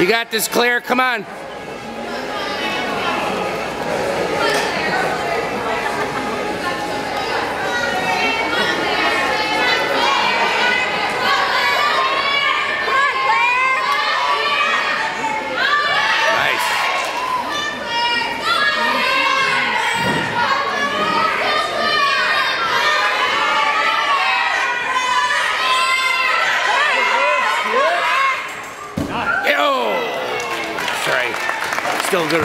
You got this, Claire. Come on. Sorry. Still good.